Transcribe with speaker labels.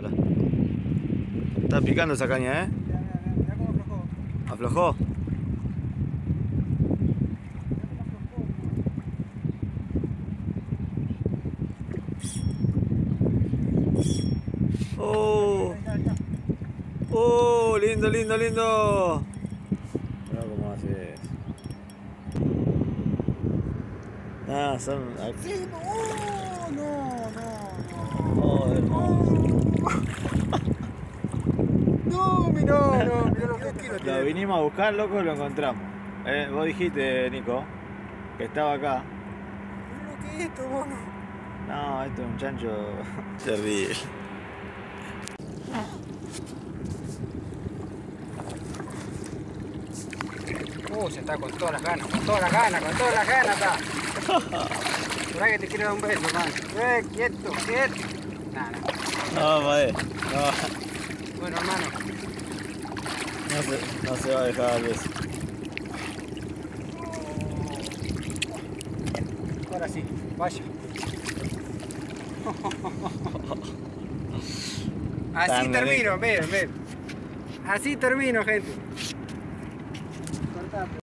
Speaker 1: Hola. Está picando esa caña, ¿eh?
Speaker 2: Mira, mira, mira, mira cómo aflojó.
Speaker 1: ¿Aflojó? ¡Oh! ¡Oh! ¡Lindo, lindo, lindo! Mira cómo hace eso. Ah, son.
Speaker 2: Sí, no, no, no,
Speaker 1: Oh, hermoso.
Speaker 2: No. No, mirá, no, mirá lo que quiero.
Speaker 1: Lo vinimos a buscar, loco, lo encontramos. Eh, vos dijiste, Nico, que estaba acá.
Speaker 2: Mirá lo que es esto, mono.
Speaker 1: No, esto es un chancho terrible.
Speaker 2: Uh, se está con todas las ganas, con todas las ganas, con todas las ganas está. Mirá que te quiero dar un beso, man. Eh, quieto, quieto. Nah, nah.
Speaker 1: No, padre. No,
Speaker 2: Bueno, hermano.
Speaker 1: no se, no se va a dejar el beso.
Speaker 2: Ahora sí, vaya. Así
Speaker 1: Tan
Speaker 2: termino, miren, miren. Así termino, gente. Cortate.